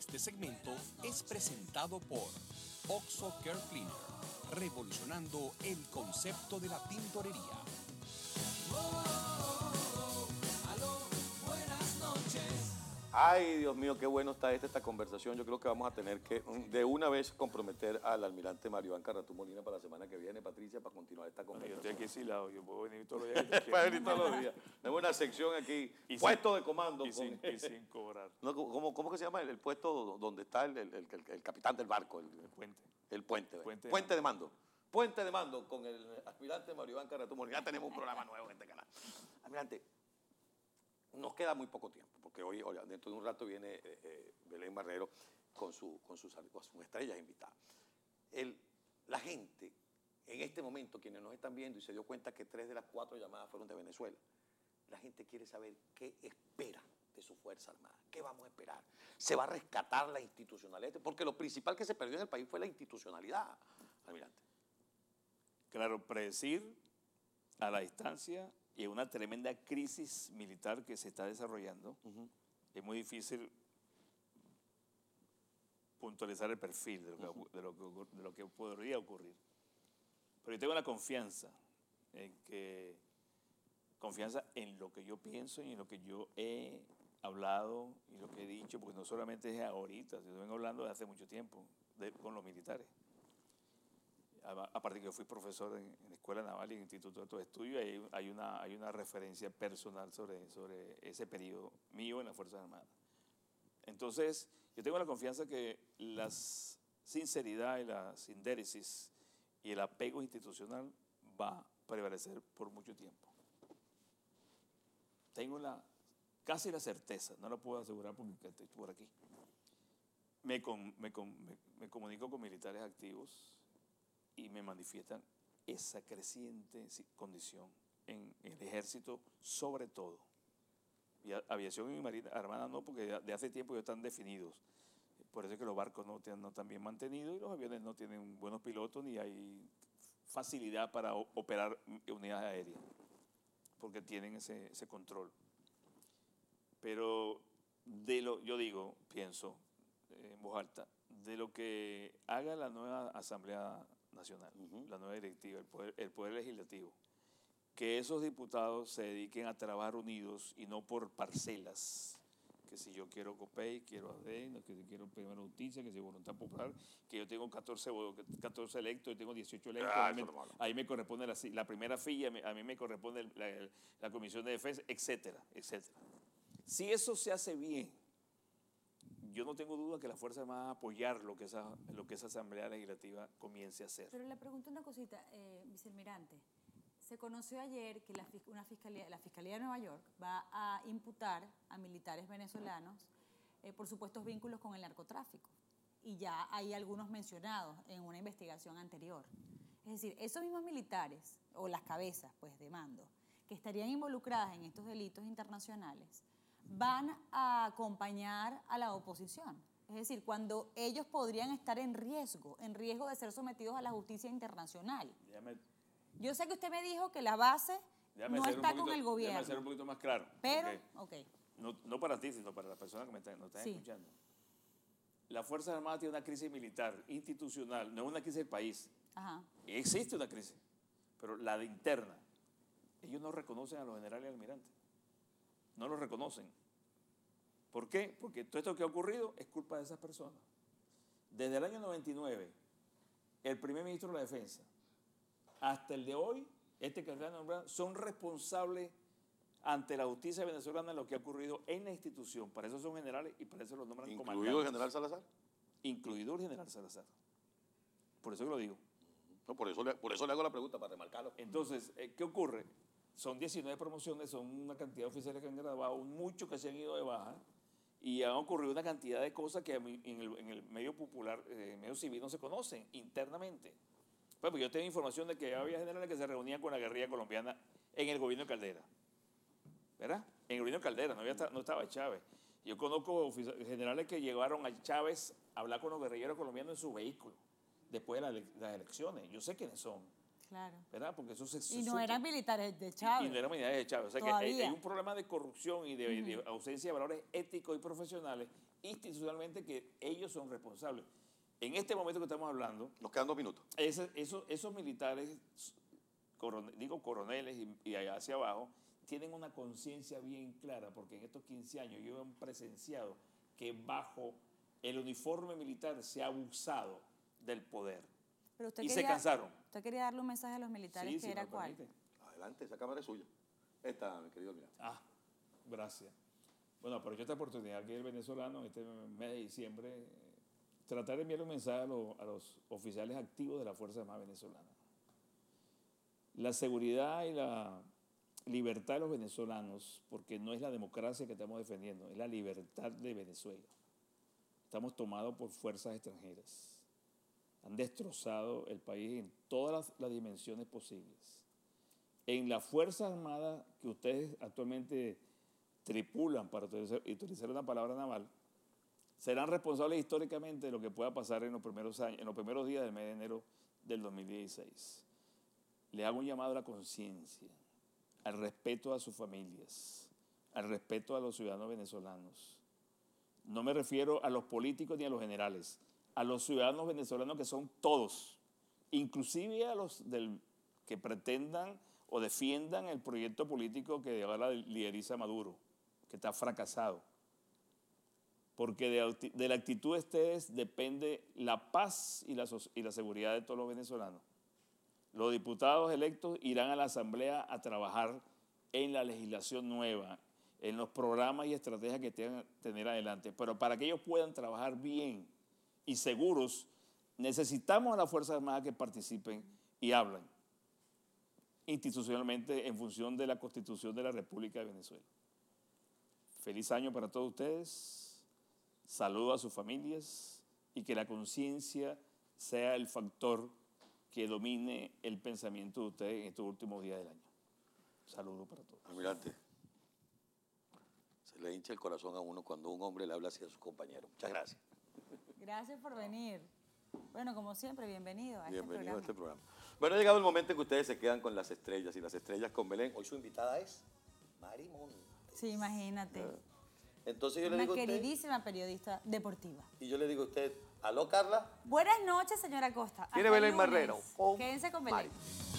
Este segmento es presentado por Oxo Care Cleaner, revolucionando el concepto de la tintorería. Ay, Dios mío, qué bueno está esta, esta conversación. Yo creo que vamos a tener que mm, de una vez comprometer al almirante Mario Iván Carratú Molina para la semana que viene, Patricia, para continuar esta Yo conversación. estoy aquí exilado, yo puedo venir todos los días. quiera. venir todos los días. Tenemos una sección aquí, Y sin- puesto de comando. y sin, con- y sin cobrar. No, ¿cómo, ¿Cómo que se llama el, el puesto donde está el, el- el- el capitán del barco? El, Puente. el puente. Puente Puente, de de mando. Puente de mando con el almirante Mario Iván Carratú Molina. Ya tenemos un programa nuevo en este canal. Almirante, nos queda muy poco tiempo, porque hoy, dentro de un rato viene eh, eh, Belén Barrero con, su, con, sus, sus estrellas invitadas. La gente, en este momento, quienes nos están viendo y se dio cuenta que tres de las cuatro llamadas fueron de Venezuela, la gente quiere saber qué espera de su Fuerza Armada. ¿Qué vamos a esperar? ¿Se va a rescatar la institucionalidad? Porque lo principal que se perdió en el país fue la institucionalidad, almirante. Claro, predecir a la distancia y una tremenda crisis militar que se está desarrollando, es muy difícil puntualizar el perfil de lo, que, ocu- de lo que de lo que podría ocurrir. Pero yo tengo la confianza en que, confianza en lo que yo pienso y en lo que yo he hablado y lo que he dicho, porque no solamente es ahorita, sino vengo hablando de hace mucho tiempo de- con los militares. Aparte que yo fui profesor en, en la Escuela Naval y en el Instituto de Altos Estudios, hay, hay, una, hay una referencia personal sobre, sobre ese periodo mío en las Fuerzas Armadas. Entonces, yo tengo la confianza que la sinceridad y la sindéresis y el apego institucional va a prevalecer por mucho tiempo. Tengo la, casi la certeza, no lo puedo asegurar porque estoy por aquí. Me, con- me con- me- me comunico con militares activos y me manifiestan esa creciente condición en el ejército, sobre todo. Y aviación y marina armada no, porque de, hace tiempo ya están definidos. Por eso es que los barcos no, no están bien mantenidos y los aviones no tienen buenos pilotos ni hay facilidad para operar unidades aéreas, porque tienen ese, ese control. Pero de lo, yo digo, pienso eh, en voz alta, de lo que haga la nueva Asamblea Nacional, la nueva directiva, el poder, el poder legislativo, que esos diputados se dediquen a trabajar unidos y no por parcelas. Que si yo quiero COPEI, quiero ADN, que si quiero Primera Justicia, que si Voluntad Popular, que yo tengo 14, vo- 14 electos, yo tengo 18 electos, Ah, ahí, me, ahí me corresponde la, la primera fila, a mí- me corresponde el- la, la Comisión de Defensa, etcétera, etcétera. Si eso se hace bien, yo no tengo duda que la Fuerza va a apoyar lo que esa, lo que esa Asamblea Legislativa comience a hacer. Pero le pregunto una cosita, eh, vicealmirante. Se conoció ayer que la, una fiscalía, la Fiscalía de Nueva York va a imputar a militares venezolanos eh, por supuestos vínculos con el narcotráfico. Y ya hay algunos mencionados en una investigación anterior. Es decir, esos mismos militares, o las cabezas pues, de mando, que estarían involucradas en estos delitos internacionales, van a acompañar a la oposición. Es decir, cuando ellos podrían estar en riesgo, en riesgo de ser sometidos a la justicia internacional. Déjame, Yo sé que usted me dijo que la base no está poquito- con el Déjame ser un gobierno, poquito más claro. pero, ok, No, no para ti, sino para las personas que me están, nos están Sí. escuchando. La Fuerza Armada tiene una crisis militar, institucional, no es una crisis del país. ajá. Existe una crisis, pero la de interna. Ellos no reconocen a los generales y almirantes. No los reconocen. ¿Por qué? Porque todo esto que ha ocurrido es culpa de esas personas. Desde el año 99, el primer ministro de la Defensa, hasta el de hoy, este que acaba de nombrar, son responsables ante la justicia venezolana de lo que ha ocurrido en la institución. Para eso son generales y para eso los nombran Incluido el comandantes. general Salazar. Incluido el general Salazar. Por eso que lo digo. No, por, eso le, por eso le hago la pregunta, para remarcarlo. Entonces, eh, ¿qué ocurre? Son 19 promociones, son una cantidad de oficiales que han graduado, muchos que se han ido de baja, y han ocurrido una cantidad de cosas que en el, medio popular, eh, en el medio civil, no se conocen internamente. Pues, pues yo tengo información de que había generales que se reunían con la guerrilla colombiana en el gobierno de Caldera. ¿Verdad? En el gobierno de Caldera, no, había no estaba Chávez. Yo conozco generales que llevaron a Chávez a hablar con los guerrilleros colombianos en su vehículo, después de las elecciones. Yo sé quiénes son. Claro. ¿verdad? Porque eso se Y se no supo. eran militares de Y Chávez. no eran unidades de Chávez. O sea que hay, Todavía. hay un problema de corrupción y de, de ausencia de valores éticos y profesionales institucionalmente que ellos son responsables. En este momento que estamos hablando, Nos quedan dos minutos. ese- esos, esos militares, coron- digo coroneles y, y allá hacia abajo, tienen una conciencia bien clara, porque en estos 15 años ellos han presenciado que bajo el uniforme militar se ha abusado del poder. Pero usted Y se cansaron. Usted quería darle un mensaje a los militares Sí, que si era cuál. permite. Adelante, esa cámara es suya. Esta, mi querido, mira. Ah, gracias. Bueno, aprovecho esta oportunidad que el venezolano, en este mes de diciembre, tratar de enviar un mensaje a, los- a los oficiales activos de la Fuerza Armada Venezolana. La seguridad y la libertad de los venezolanos, porque no es la democracia que estamos defendiendo, es la libertad de Venezuela. Estamos tomados por fuerzas extranjeras. Han destrozado el país en todas las, dimensiones posibles en las Fuerzas Armadas que ustedes actualmente tripulan, para utilizar, utilizar una palabra naval, serán responsables históricamente de lo que pueda pasar en los primeros años, en los primeros días del mes de enero del 2016. Le hago un llamado a la conciencia, al respeto a sus familias, al respeto a los ciudadanos venezolanos. No me refiero a los políticos ni a los generales, a los ciudadanos venezolanos que son todos, inclusive a los que pretendan o defiendan el proyecto político que ahora lideriza Maduro, que está fracasado. Porque de, la actitud de ustedes depende la paz y la, y la seguridad de todos los venezolanos. Los diputados electos irán a la Asamblea a trabajar en la legislación nueva, en los programas y estrategias que tengan tener adelante. Pero para que ellos puedan trabajar bien y seguros, necesitamos a las Fuerzas Armadas que participen y hablen institucionalmente en función de la Constitución de la República de Venezuela. Feliz año para todos ustedes, saludo a sus familias y que la conciencia sea el factor que domine el pensamiento de ustedes en estos últimos días del año. Saludo para todos. Almirante, se le hincha el corazón a uno cuando un hombre le habla así a su compañero. Muchas gracias. Gracias por venir. Bueno, como siempre, bienvenido a Bienvenido a este este programa. programa. Bueno, ha llegado el momento en que ustedes se quedan con las estrellas y las estrellas con Belén. Hoy su invitada es Mari Montes. Sí, imagínate. Entonces yo le digo a usted, queridísima periodista deportiva. y yo le digo a usted, aló Carla, Buenas noches, señora Costa. Tiene Belén. Marrero Quédense con Belén. Mari.